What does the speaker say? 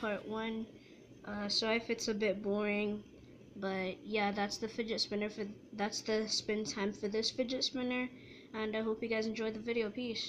part one. Uh, sorry if it's a bit boring, but yeah, that's the fidget spinner for that's the spin time for this fidget spinner, and I hope you guys enjoy the video. Peace.